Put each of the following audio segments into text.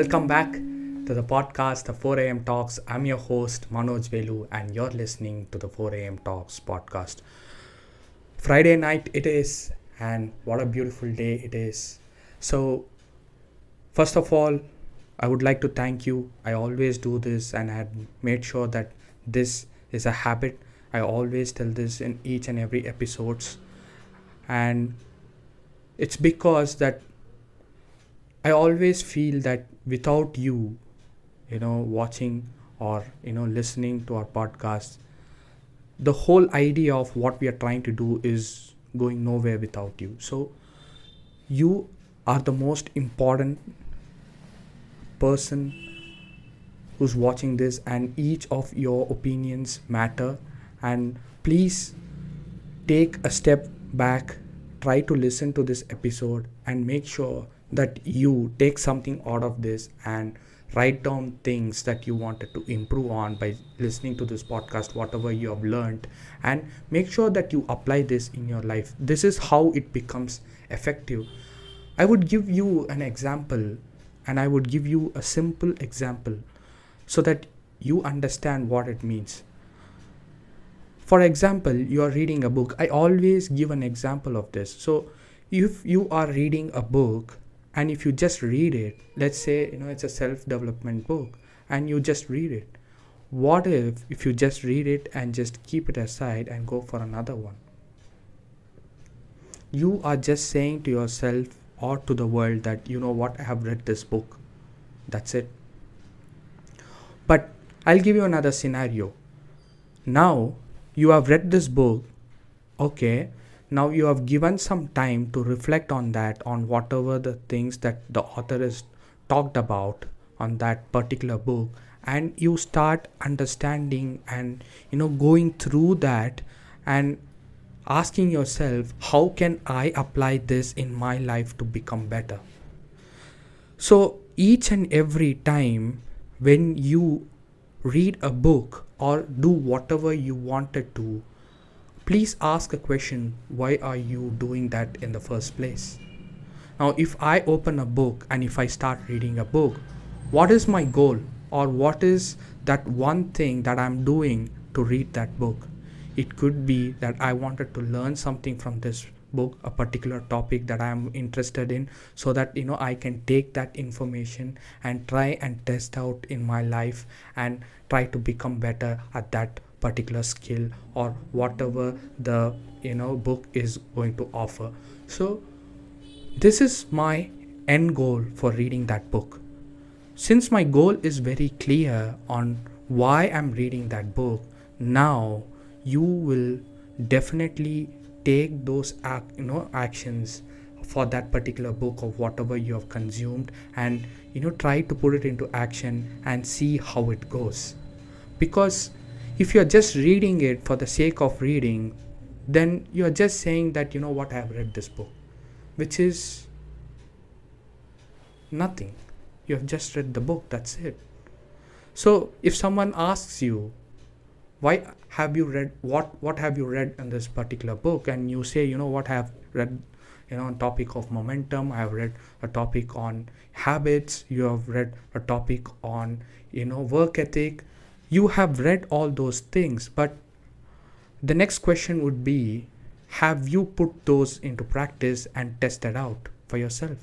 Welcome back to the podcast, the 4 a.m. Talks. I'm your host, Manoj Velu, and you're listening to the 4 a.m. Talks podcast. Friday night it is, and what a beautiful day it is. So, first of all, I would like to thank you. I always do this, and I had made sure that this is a habit. I always tell this in each and every episodes, and it's because that I always feel that without you, you know, watching or you know listening to our podcast, the whole idea of what we are trying to do is going nowhere without you. So you are the most important person who's watching this and each of your opinions matter and please take a step back try to listen to this episode and make sure that you take something out of this and write down things that you wanted to improve on by listening to this podcast whatever you have learned and make sure that you apply this in your life. This is how it becomes effective. I would give you an example and i would give you a simple example so that you understand what it means. For example you are reading a book. I always give an example of this. So if you are reading a book and if you just read it let's say you know it's a self development book and you just read it what if if you just read it and just keep it aside and go for another one? You are just saying to yourself or to the world that you know what i have read this book. That's it. But i'll give you another scenario. Now you have read this book okay now you have given some time to reflect on that on whatever the things that the author has talked about on that particular book. And you start understanding and you know going through that and asking yourself how can i apply this in my life to become better? So each and every time when you read a book or do whatever you wanted to please ask a question why are you doing that in the first place? Now if i open a book and if i start reading a book what is my goal or what is that one thing that i'm doing to read that book? It could be that i wanted to learn something from this book a particular topic that i am interested in so that you know i can take that information and try and test out in my life and try to become better at that particular skill or whatever the you know book is going to offer. So this is my end goal for reading that book. Since my goal is very clear on why i'm reading that book now you will definitely take those act, you know actions for that particular book or whatever you have consumed and you know try to put it into action and see how it goes. Because if you're just reading it for the sake of reading then you're just saying that you know what i have read this book which is nothing. You have just read the book that's it. So if someone asks you why have you read what what have you read in this particular book? and you say you know what i have read you know topic of momentum i have read a topic on habits you have read a topic on you know work ethic you have read all those things but the next question would be have you put those into practice and tested out for yourself?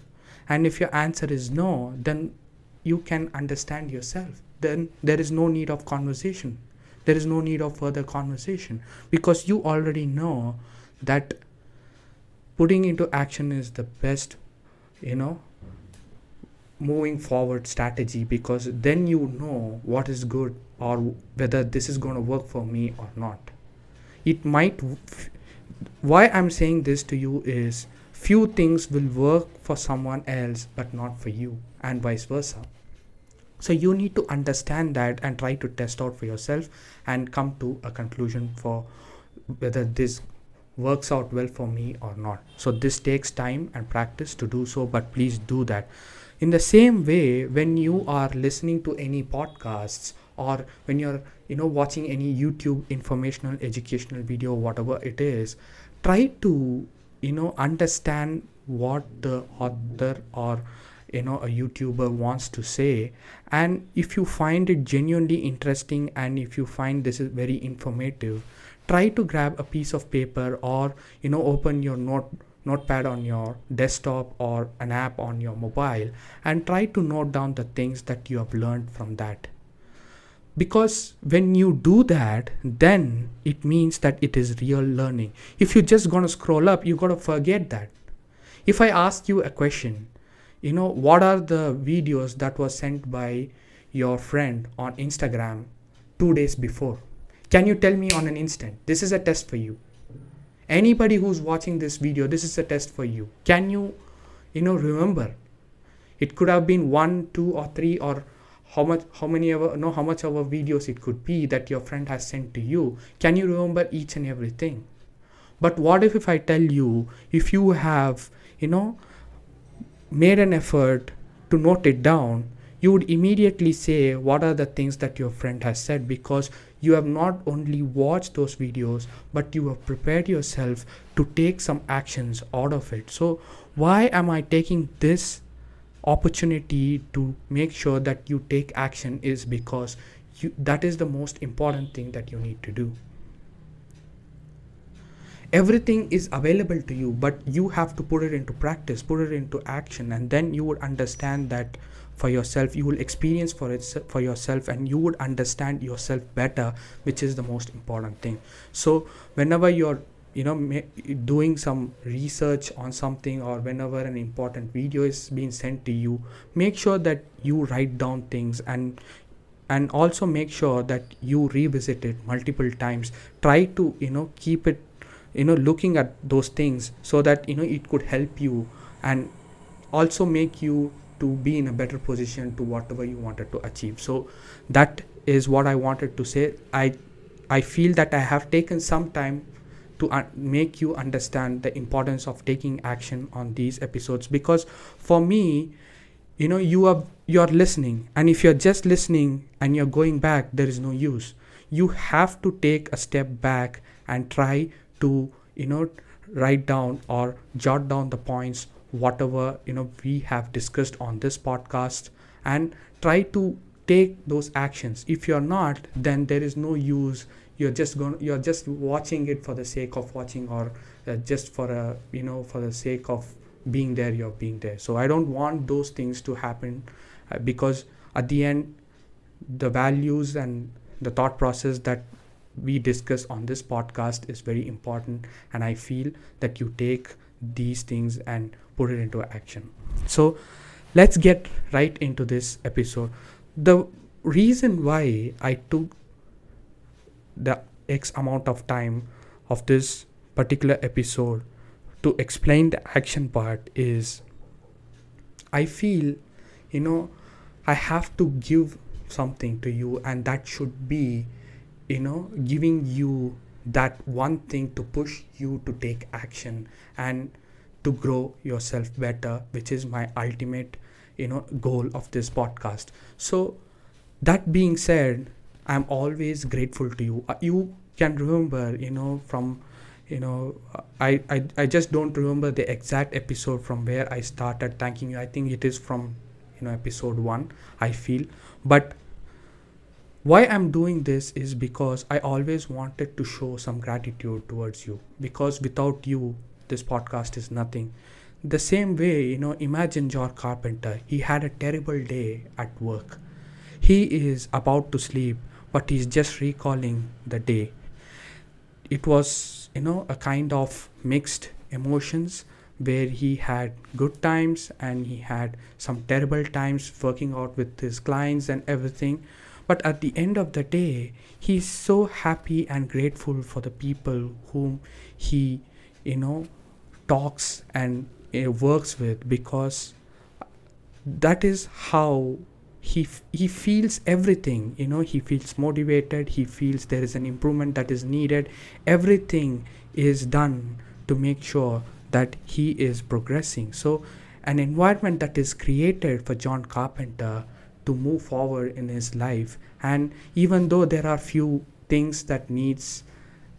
And if your answer is no then you can understand yourself. Then there is no need of conversation. There is no need of further conversation because you already know that putting into action is the best you know moving forward strategy because then you know what is good or whether this is going to work for me or not. It might why i'm saying this to you is few things will work for someone else but not for you and vice versa. So you need to understand that and try to test out for yourself and come to a conclusion for whether this works out well for me or not. So this takes time and practice to do so but please do that. In the same way when you are listening to any podcasts or when you're you know watching any youtube informational educational video whatever it is try to you know understand what the author or you know a youtuber wants to say. And if you find it genuinely interesting and if you find this is very informative try to grab a piece of paper or you know open your note notepad on your desktop or an app on your mobile and try to note down the things that you have learned from that because when you do that then it means that it is real learning. If you're just going to scroll up you got to forget that. If i ask you a question you know what are the videos that was sent by your friend on instagram two days before? Can you tell me on an instant? This is a test for you. Anybody who's watching this video this is a test for you. Can you you know remember? It could have been one two or three or how much how many ever know how much of videos it could be that your friend has sent to you. Can you remember each and everything? But what if if i tell you if you have you know made an effort to note it down you would immediately say what are the things that your friend has said? Because you have not only watched those videos but you have prepared yourself to take some actions out of it. So why am i taking this opportunity to make sure that you take action is because you, that is the most important thing that you need to do. Everything is available to you but you have to put it into practice put it into action and then you would understand that for yourself you will experience for it for yourself and you would understand yourself better which is the most important thing. So whenever you're you know doing some research on something or whenever an important video is being sent to you make sure that you write down things and and also make sure that you revisit it multiple times. Try to you know keep it you know looking at those things so that you know it could help you and also make you to be in a better position to whatever you wanted to achieve. So that is what i wanted to say. I i feel that i have taken some time to un- make you understand the importance of taking action on these episodes. Because for me you know you are you're listening. And if you're just listening and you're going back there is no use. You have to take a step back and try to you know write down or jot down the points whatever you know we have discussed on this podcast and try to take those actions. If you're not then there is no use you're just going you're just watching it for the sake of watching or uh, just for a you know for the sake of being there you're being there. So i don't want those things to happen uh, because at the end the values and the thought process that we discuss on this podcast is very important and i feel that you take these things and put it into action. So let's get right into this episode. The reason why i took the x amount of time of this particular episode. To explain the action part is i feel you know i have to give something to you and that should be you know giving you that one thing to push you to take action and to grow yourself better which is my ultimate you know goal of this podcast. So that being said i'm always grateful to you. Uh, you can remember you know from you know I, I i just don't remember the exact episode from where i started thanking you. I think it is from you know episode 1 i feel. But why i'm doing this is because i always wanted to show some gratitude towards you. Because without you this podcast is nothing. The same way you know imagine john carpenter. He had a terrible day at work. He is about to sleep but he's just recalling the day. It was you know a kind of mixed emotions where he had good times and he had some terrible times working out with his clients and everything. But at the end of the day he's so happy and grateful for the people whom he you know talks and uh, works with because that is how he f- he feels everything you know he feels motivated he feels there is an improvement that is needed. Everything is done to make sure that he is progressing. So an environment that is created for john carpenter to move forward in his life and even though there are few things that needs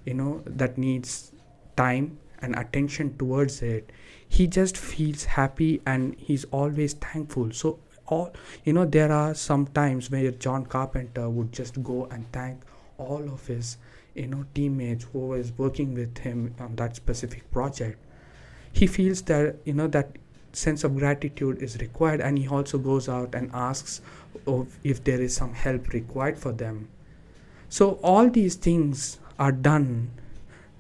you know that needs time and attention towards it he just feels happy and he's always thankful. So all you know there are some times where john carpenter would just go and thank all of his you know teammates who was working with him on that specific project. He feels that you know that sense of gratitude is required and he also goes out and asks if there is some help required for them. So all these things are done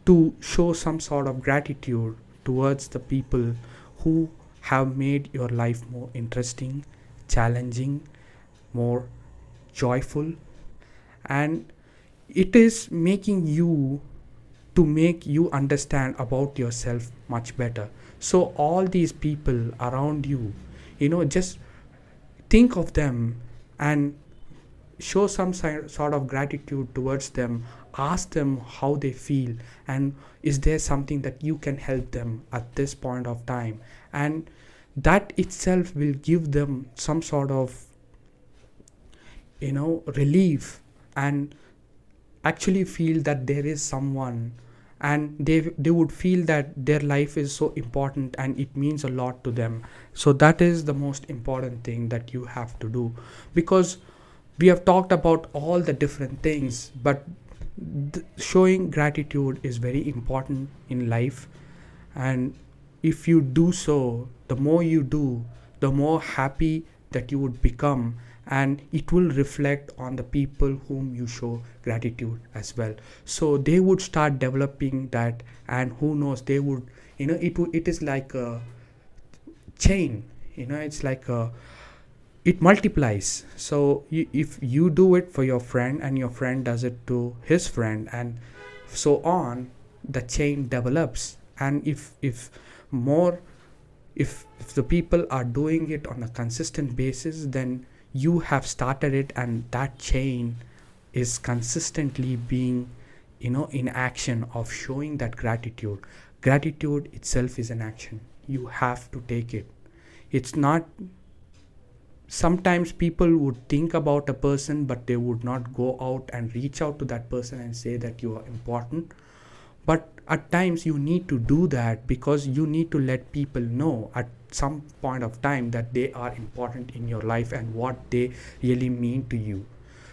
to show some sort of gratitude towards the people who have made your life more interesting challenging more joyful and it is making you to make you understand about yourself much better. So all these people around you you know just think of them and show some sort of gratitude towards them. Ask them how they feel and is there something that you can help them at this point of time? And that itself will give them some sort of you know relief and actually feel that there is someone. And they they would feel that their life is so important and it means a lot to them. So that is the most important thing that you have to do. Because we have talked about all the different things but th- showing gratitude is very important in life. And if you do so the more you do the more happy that you would become. And it will reflect on the people whom you show gratitude as well. So they would start developing that and who knows they would you know it it is like a chain. You know it's like a it multiplies. So you, if you do it for your friend and your friend does it to his friend and so on the chain develops. And if if more if, if the people are doing it on a consistent basis then you have started it and that chain is consistently being you know in action of showing that gratitude. Gratitude itself is an action. You have to take it. It's not sometimes people would think about a person but they would not go out and reach out to that person and say that you are important. But at times you need to do that because you need to let people know at some point of time that they are important in your life and what they really mean to you.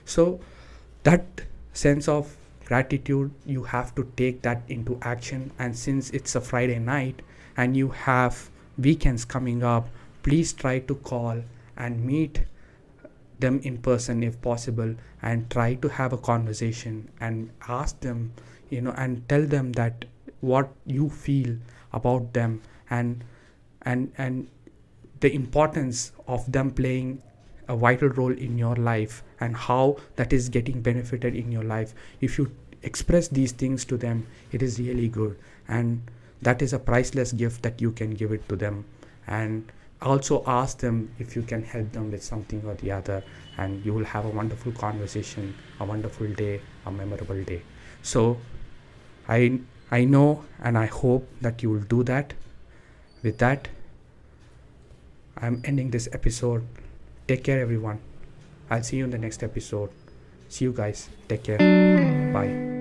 So that sense of gratitude you have to take that into action. And since it's a friday night and you have weekends coming up please try to call and meet them in person if possible and try to have a conversation and ask them you know and tell them that what you feel about them and and and the importance of them playing a vital role in your life and how that is getting benefited in your life. If you express these things to them it is really good. And that is a priceless gift that you can give it to them. And also ask them if you can help them with something or the other and you will have a wonderful conversation a wonderful day a memorable day. So i i know and i hope that you will do that. With that i'm ending this episode. Take care everyone. I'll see you in the next episode. See you guys. Take care. Bye